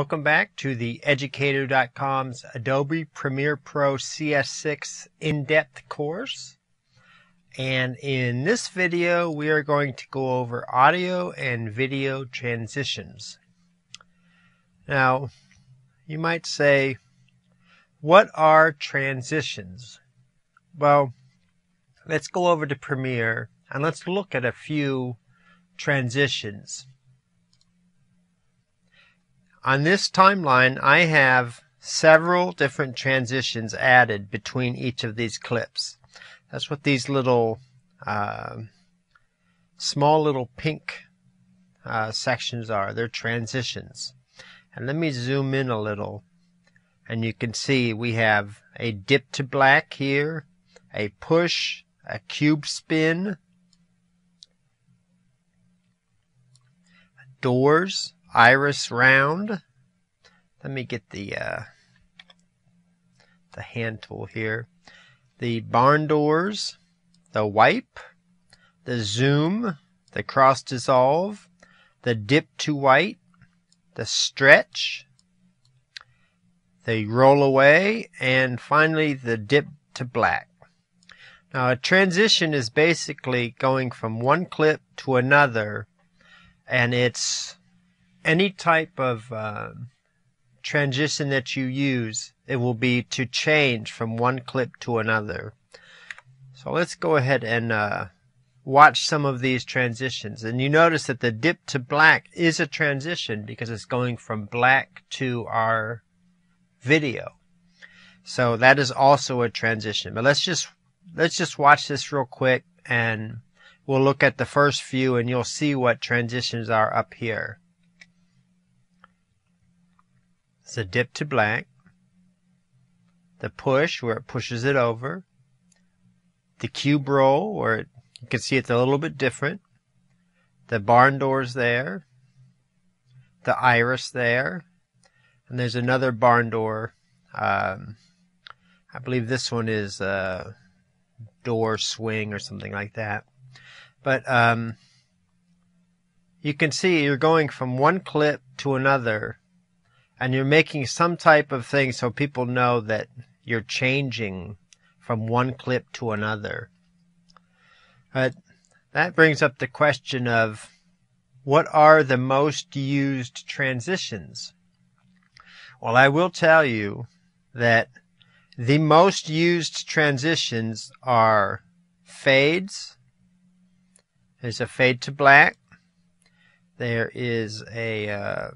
Welcome back to the Educator.com's Adobe Premiere Pro CS6 in-depth course. And in this video, we are going to go over audio and video transitions. Now, you might say, what are transitions? Well, let's go over to Premiere and let's look at a few transitions. On this timeline, I have several different transitions added between each of these clips. That's what these little, uh, small little pink uh, sections are. They're transitions. And let me zoom in a little. And you can see we have a dip to black here, a push, a cube spin, doors, iris round. Let me get the uh, the hand tool here. The barn doors, the wipe, the zoom, the cross dissolve, the dip to white, the stretch, the roll away, and finally the dip to black. Now a transition is basically going from one clip to another and it's any type of uh, transition that you use, it will be to change from one clip to another. So let's go ahead and uh, watch some of these transitions. And you notice that the dip to black is a transition because it's going from black to our video. So that is also a transition. But let's just let's just watch this real quick and we'll look at the first few and you'll see what transitions are up here. The dip to black, the push where it pushes it over, the cube roll where it, you can see it's a little bit different, the barn doors there, the iris there, and there's another barn door. Um, I believe this one is a door swing or something like that. But um, you can see you're going from one clip to another and you're making some type of thing so people know that you're changing from one clip to another. But that brings up the question of what are the most used transitions? Well, I will tell you that the most used transitions are fades. There's a fade to black. There is a uh,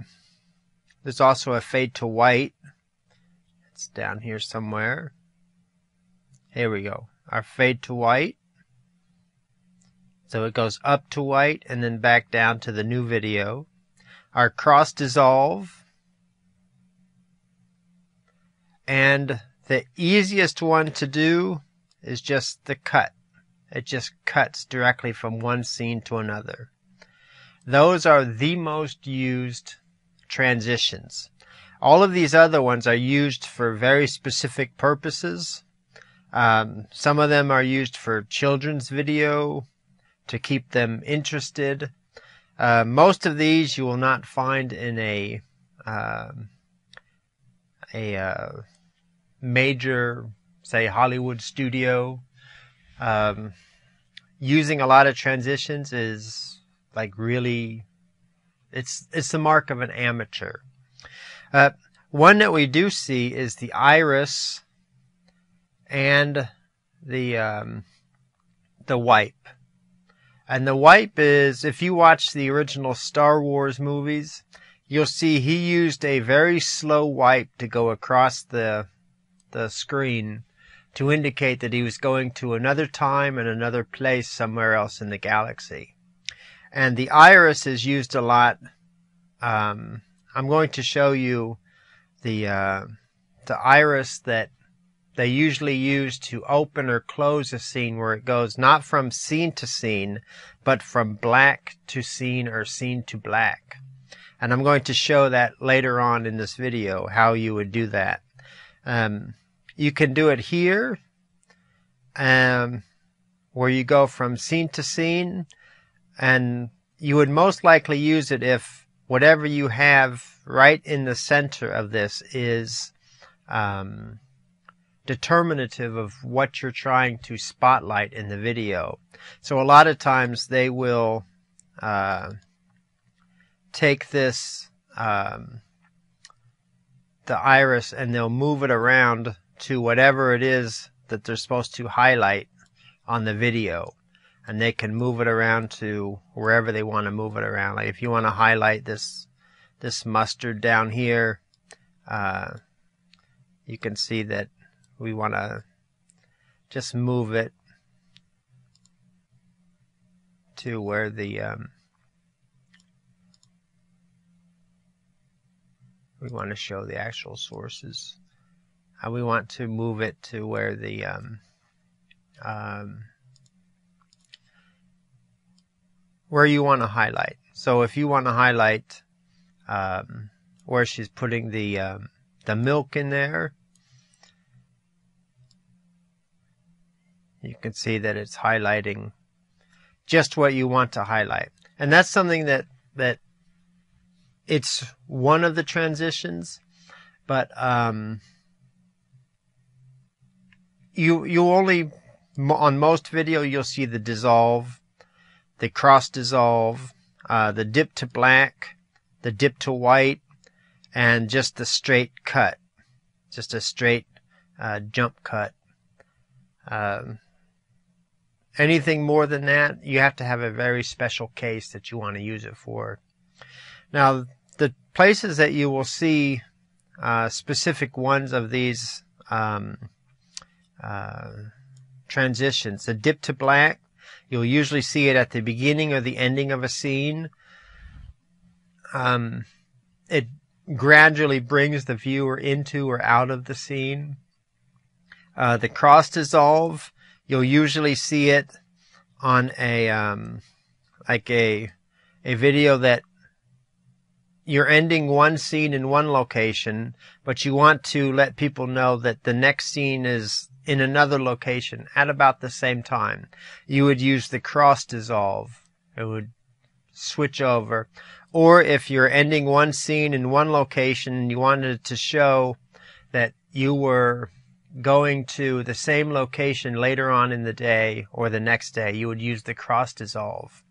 there's also a fade to white. It's down here somewhere. Here we go. Our fade to white. So it goes up to white and then back down to the new video. Our cross dissolve. And the easiest one to do is just the cut. It just cuts directly from one scene to another. Those are the most used transitions. All of these other ones are used for very specific purposes. Um, some of them are used for children's video to keep them interested. Uh, most of these you will not find in a uh, a uh, major, say, Hollywood studio. Um, using a lot of transitions is like really it's it's the mark of an amateur. Uh, one that we do see is the iris and the um, the wipe. And the wipe is if you watch the original Star Wars movies, you'll see he used a very slow wipe to go across the the screen to indicate that he was going to another time and another place somewhere else in the galaxy and the iris is used a lot. Um, I'm going to show you the uh, the iris that they usually use to open or close a scene where it goes not from scene to scene, but from black to scene or scene to black. And I'm going to show that later on in this video, how you would do that. Um, you can do it here, um, where you go from scene to scene and you would most likely use it if whatever you have right in the center of this is um, determinative of what you're trying to spotlight in the video. So a lot of times they will uh, take this um, the iris and they'll move it around to whatever it is that they're supposed to highlight on the video and they can move it around to wherever they want to move it around like if you want to highlight this this mustard down here uh, you can see that we want to just move it to where the um, we want to show the actual sources. And we want to move it to where the um, um, where you want to highlight. So if you want to highlight um, where she's putting the um, the milk in there, you can see that it's highlighting just what you want to highlight. And that's something that that it's one of the transitions, but um, you you only on most video you'll see the dissolve, the cross dissolve, uh, the dip to black, the dip to white, and just the straight cut, just a straight uh, jump cut. Um, anything more than that, you have to have a very special case that you want to use it for. Now, the places that you will see uh, specific ones of these um, uh, transitions, the dip to black, you'll usually see it at the beginning or the ending of a scene. Um, it gradually brings the viewer into or out of the scene. Uh, the cross dissolve, you'll usually see it on a um, like a a video that you're ending one scene in one location, but you want to let people know that the next scene is in another location at about the same time. You would use the cross dissolve. It would switch over. Or if you're ending one scene in one location and you wanted to show that you were going to the same location later on in the day or the next day, you would use the cross dissolve.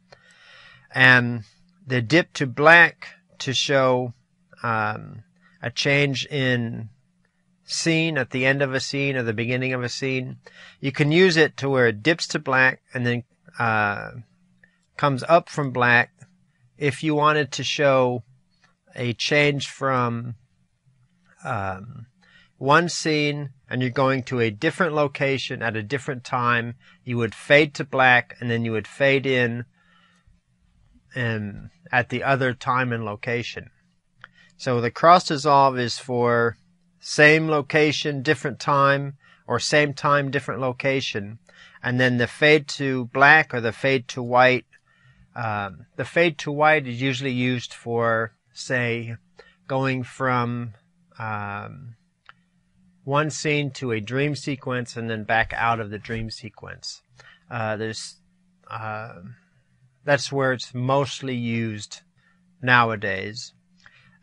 And the dip to black to show um, a change in scene at the end of a scene or the beginning of a scene. You can use it to where it dips to black and then uh, comes up from black if you wanted to show a change from um, one scene and you're going to a different location at a different time, you would fade to black and then you would fade in and at the other time and location. So the cross dissolve is for same location, different time, or same time, different location. And then the fade to black or the fade to white. Um, the fade to white is usually used for, say, going from um, one scene to a dream sequence and then back out of the dream sequence. Uh, there's uh, that's where it's mostly used nowadays.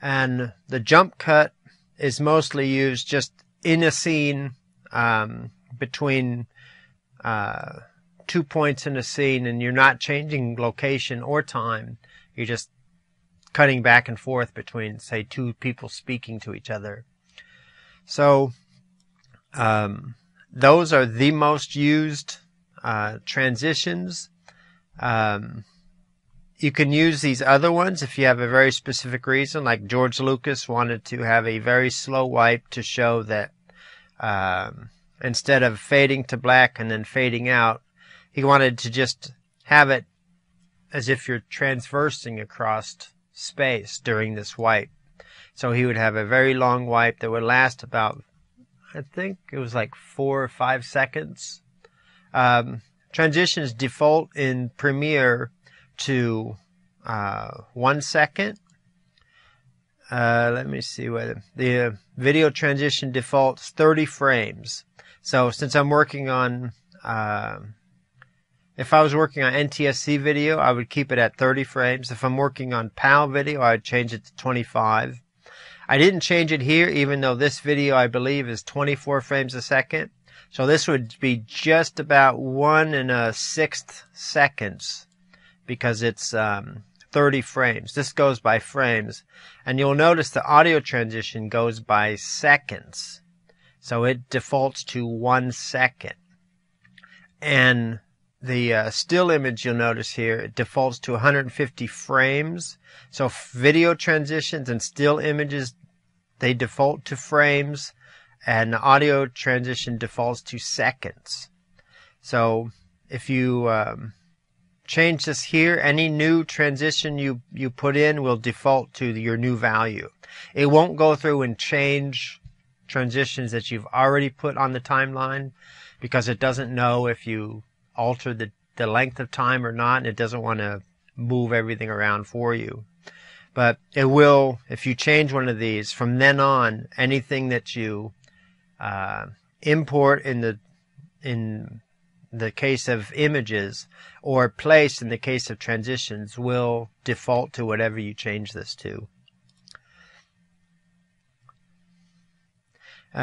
And the jump cut is mostly used just in a scene um, between uh, two points in a scene, and you're not changing location or time. You're just cutting back and forth between, say, two people speaking to each other. So, um, those are the most used uh, transitions. Um, you can use these other ones if you have a very specific reason, like George Lucas wanted to have a very slow wipe to show that um, instead of fading to black and then fading out, he wanted to just have it as if you're transversing across space during this wipe. So he would have a very long wipe that would last about, I think it was like four or five seconds. Um, transitions default in Premiere to uh, one second. Uh, let me see whether the video transition defaults 30 frames. So since I'm working on uh, If I was working on NTSC video, I would keep it at 30 frames. If I'm working on PAL video, I would change it to 25. I didn't change it here, even though this video, I believe, is 24 frames a second. So this would be just about one and a sixth seconds because it's um, 30 frames. This goes by frames. And you'll notice the audio transition goes by seconds. So it defaults to one second. And the uh, still image you'll notice here it defaults to 150 frames. So video transitions and still images they default to frames and the audio transition defaults to seconds. So if you um, change this here, any new transition you, you put in will default to your new value. It won't go through and change transitions that you've already put on the timeline because it doesn't know if you alter the, the length of time or not. And it doesn't want to move everything around for you. But it will, if you change one of these, from then on, anything that you uh, import in the in the case of images or place in the case of transitions will default to whatever you change this to. Uh,